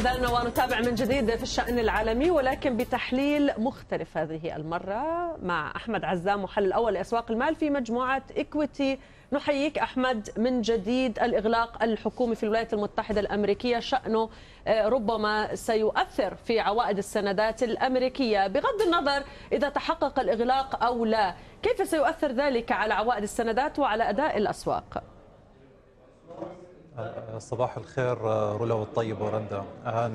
إذا ونتابع من جديد في الشأن العالمي ولكن بتحليل مختلف هذه المرة مع أحمد عزام محلل الأول لأسواق المال في مجموعة إكويتي. نحييك أحمد من جديد الإغلاق الحكومي في الولايات المتحدة الأمريكية. شأنه ربما سيؤثر في عوائد السندات الأمريكية. بغض النظر إذا تحقق الإغلاق أو لا كيف سيؤثر ذلك على عوائد السندات وعلى أداء الأسواق؟ صباح الخير رولا والطيب ورندا.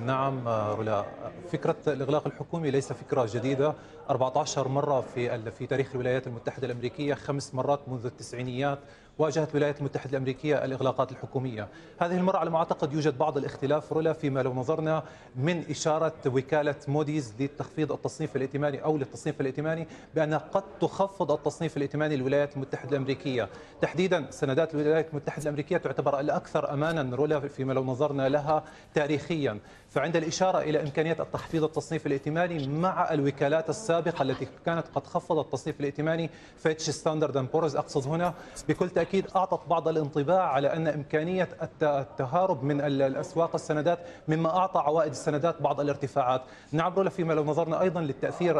نعم رولا فكرة الإغلاق الحكومي ليس فكرة جديدة. 14 مرة في في تاريخ الولايات المتحدة الأمريكية خمس مرات منذ التسعينيات واجهت الولايات المتحدة الأمريكية الإغلاقات الحكومية. هذه المرة على ما أعتقد يوجد بعض الاختلاف رولا فيما لو نظرنا من إشارة وكالة موديز لتخفيض التصنيف الائتماني أو للتصنيف الائتماني بأنها قد تخفض التصنيف الائتماني للولايات المتحدة الأمريكية. تحديدا سندات الولايات المتحدة الأمريكية تعتبر الأكثر أمانا رولا فيما لو نظرنا لها تاريخيا. فعند الإشارة إلى إمكانية تخفيض التصنيف الائتماني مع الوكالات السابقة التي كانت قد خفضت التصنيف الائتماني فيتش ستاندرد أند بورز أقصد هنا بكل تأكيد أعطت بعض الانطباع على أن إمكانية التهارب من الأسواق السندات مما أعطى عوائد السندات بعض الارتفاعات. نعم فيما لو نظرنا أيضا للتأثير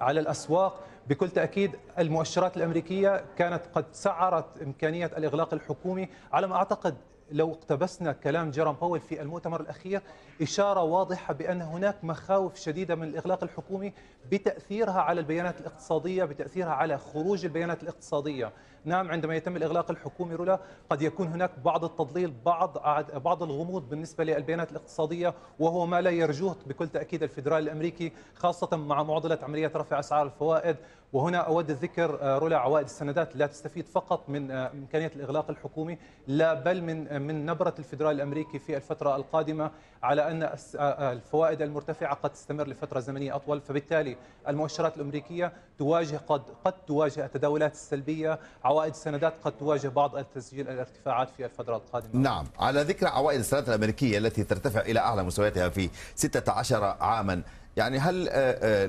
على الأسواق. بكل تأكيد المؤشرات الأمريكية كانت قد سعرت إمكانية الإغلاق الحكومي على ما أعتقد لو اقتبسنا كلام جيرام باول في المؤتمر الأخير إشارة واضحة بأن هناك مخاوف شديدة من الإغلاق الحكومي بتأثيرها على البيانات الاقتصادية بتأثيرها على خروج البيانات الاقتصادية. نعم عندما يتم الإغلاق الحكومي رولا قد يكون هناك بعض التضليل بعض بعض الغموض بالنسبة للبيانات الاقتصادية وهو ما لا يرجوه بكل تأكيد الفدرالي الأمريكي خاصة مع معضلة عملية رفع أسعار الفوائد. وهنا أود الذكر رولا عوائد السندات لا تستفيد فقط من إمكانية الإغلاق الحكومي لا بل من من نبرة الفدرالي الأمريكي في الفترة القادمة على أن الفوائد المرتفعة قد تستمر لفترة زمنية أطول. فبالتالي المؤشرات الأمريكية تواجه قد قد تواجه التداولات السلبية. عوائد السندات قد تواجه بعض التسجيل الارتفاعات في الفترة القادمة. نعم. على ذكر عوائد السندات الأمريكية التي ترتفع إلى أعلى مستوياتها في 16 عاما يعني هل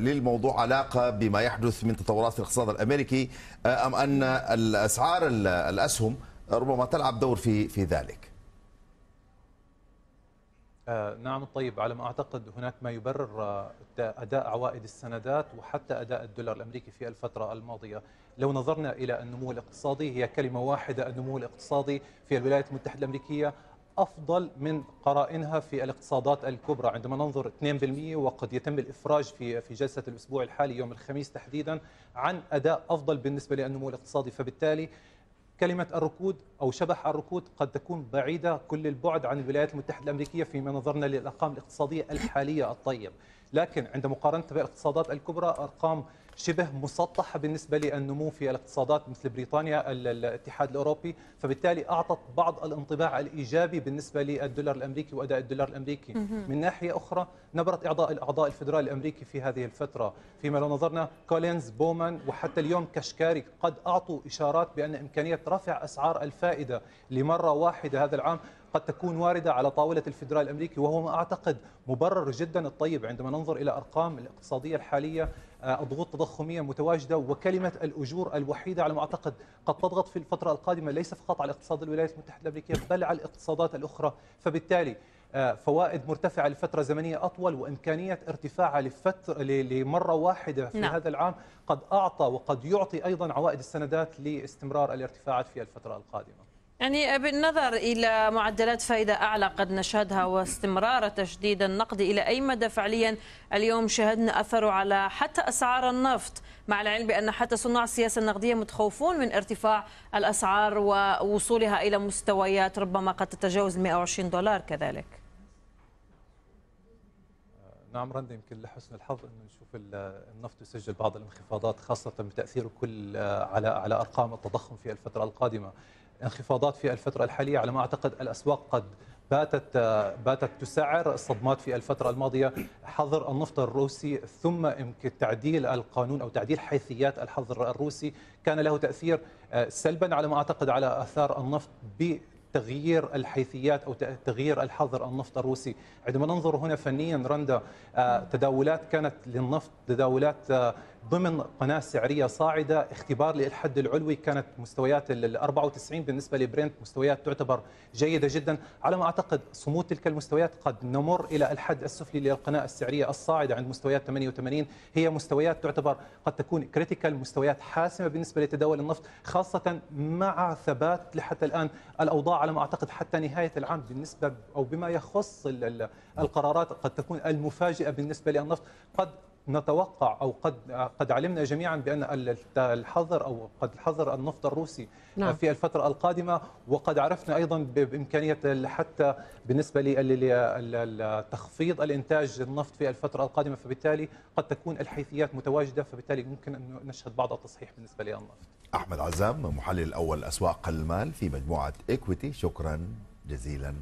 للموضوع علاقة بما يحدث من تطورات الاقتصاد الأمريكي أم أن الأسعار الأسهم ربما تلعب دور في في ذلك؟ آه نعم طيب على ما أعتقد هناك ما يبرر آه أداء عوائد السندات وحتى أداء الدولار الأمريكي في الفترة الماضية، لو نظرنا إلى النمو الاقتصادي هي كلمة واحدة النمو الاقتصادي في الولايات المتحدة الأمريكية أفضل من قرائنها في الاقتصادات الكبرى. عندما ننظر 2% وقد يتم الإفراج في في جلسة الأسبوع الحالي يوم الخميس تحديدا عن أداء أفضل بالنسبة للنمو الاقتصادي. فبالتالي كلمة الركود أو شبح الركود قد تكون بعيدة كل البعد عن الولايات المتحدة الأمريكية فيما نظرنا للأرقام الاقتصادية الحالية الطيب. لكن عند مقارنة بالإقتصادات الكبرى أرقام شبه مسطحة بالنسبة للنمو في الاقتصادات مثل بريطانيا الاتحاد الأوروبي. فبالتالي أعطت بعض الانطباع الإيجابي بالنسبة للدولار الأمريكي وأداء الدولار الأمريكي. من ناحية أخرى نبرة إعضاء الأعضاء الفدرالي الأمريكي في هذه الفترة. فيما لو نظرنا كولينز بومان وحتى اليوم كشكاري قد أعطوا إشارات بأن إمكانية رفع أسعار الفائدة لمرة واحدة هذا العام. قد تكون واردة على طاولة الفدرالي الأمريكي وهو ما أعتقد مبرر جدا الطيب عندما ننظر إلى أرقام الاقتصادية الحالية الضغوط التضخمية متواجدة وكلمة الأجور الوحيدة على ما أعتقد قد تضغط في الفترة القادمة ليس فقط على اقتصاد الولايات المتحدة الأمريكية بل على الاقتصادات الأخرى فبالتالي فوائد مرتفعة لفترة زمنية أطول وإمكانية ارتفاعها لفترة لمرة واحدة في نعم. هذا العام قد أعطى وقد يعطي أيضا عوائد السندات لاستمرار الارتفاعات في الفترة القادمة يعني بالنظر إلى معدلات فائدة أعلى قد نشهدها واستمرار تشديد النقد إلى أي مدى فعليا؟ اليوم شهدنا أثره على حتى أسعار النفط مع العلم بأن حتى صناع السياسة النقدية متخوفون من ارتفاع الأسعار ووصولها إلى مستويات ربما قد تتجاوز 120 دولار كذلك. نعم رندا يمكن لحسن الحظ إنه نشوف النفط يسجل بعض الانخفاضات خاصة بتاثيره كل على على أرقام التضخم في الفترة القادمة. انخفاضات في الفترة الحالية. على ما أعتقد الأسواق قد باتت باتت تسعر. الصدمات في الفترة الماضية حظر النفط الروسي ثم تعديل القانون أو تعديل حيثيات الحظر الروسي كان له تأثير سلبا على ما أعتقد على آثار النفط تغيير الحيثيات أو تغيير الحظر النفط الروسي، عندما ننظر هنا فنيا رندا تداولات كانت للنفط تداولات ضمن قناة سعرية صاعدة اختبار للحد العلوي. كانت مستويات ال 94 بالنسبة لبرنت مستويات تعتبر جيدة جدا. على ما أعتقد صمود تلك المستويات قد نمر إلى الحد السفلي للقناة السعرية الصاعدة عند مستويات 88 هي مستويات تعتبر قد تكون كريتيكال مستويات حاسمة بالنسبة لتداول النفط خاصة مع ثبات لحتى الآن الأوضاع. على ما أعتقد حتى نهاية العام بالنسبة أو بما يخص القرارات قد تكون المفاجئة بالنسبة للنفط. قد نتوقع أو قد قد علمنا جميعا بأن الحظر أو قد الحظر النفط الروسي نعم. في الفترة القادمة وقد عرفنا أيضا بإمكانية حتى بالنسبة لتخفيض الإنتاج النفط في الفترة القادمة فبالتالي قد تكون الحيثيات متواجدة فبالتالي ممكن أن نشهد بعض التصحيح بالنسبة للنفط. أحمد عزام محلل الأول أسواق المال في مجموعة ايكويتي شكرا جزيلا